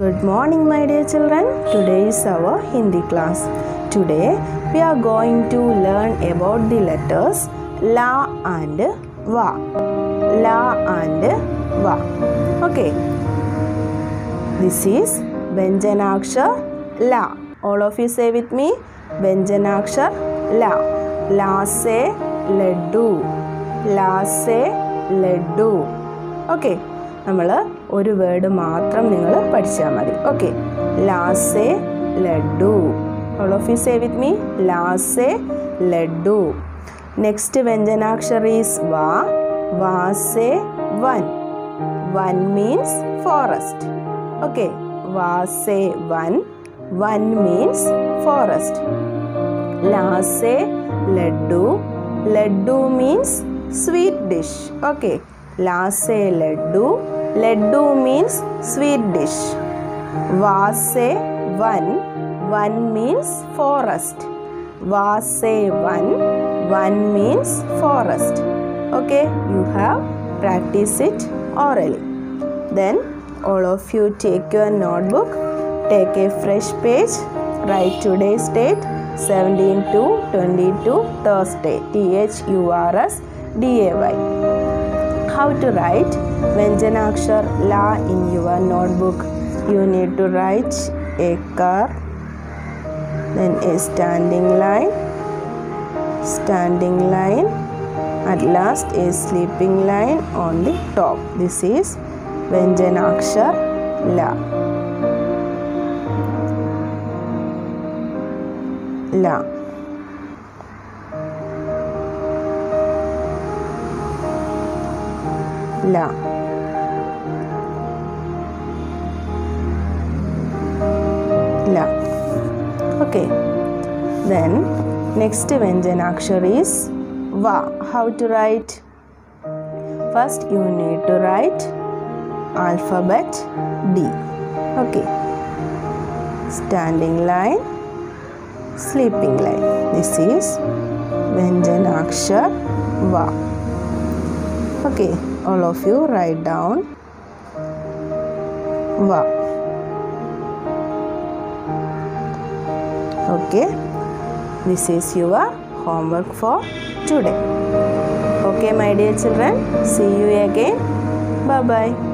Good morning my dear children. Today is our Hindi class. Today we are going to learn about the letters La and Va. La and Va. Okay. This is Vyanjanakshar La. All of you say with me Vyanjanakshar La. La se laddu. La se laddu. Okay. നമ്മൾ ഒരു word മാത്രം നിങ്ങൾ പഠിച്ചാൽ മതി. Okay ലാസെ laddu. All of you say with me ലാസെ laddu. Next വ്യഞ്ജനാക്ഷർ is വാ. വാസെ വൻ. വൻ മീൻസ് ഫോറസ്റ്റ് ഓക്കെ വാസെ വൻ. വൻ means forest ലാസെ laddu. Laddu means sweet dish okay ലാസെ laddu. Laddu means sweet dish. Vase van. Van means forest. Vase van. Van means forest. Okay, you have practiced it orally. Then all of you take your notebook, take a fresh page, write today's date 17 to 22 Thursday. T H U R S D A Y how to write Vyanjanakshar La in your notebook. You need to write a car, then a standing line, standing line, at last a sleeping line on the top. This is Vyanjanakshar La. La. ला ला okay then next vyanjanakshar is va how to write first you need to write alphabet D. Okay. Standing line, sleeping line. This is Vyanjanakshar Va. Okay, all of you write down Va. Okay, this is your homework for today. Okay, my dear children, see you again. Bye bye.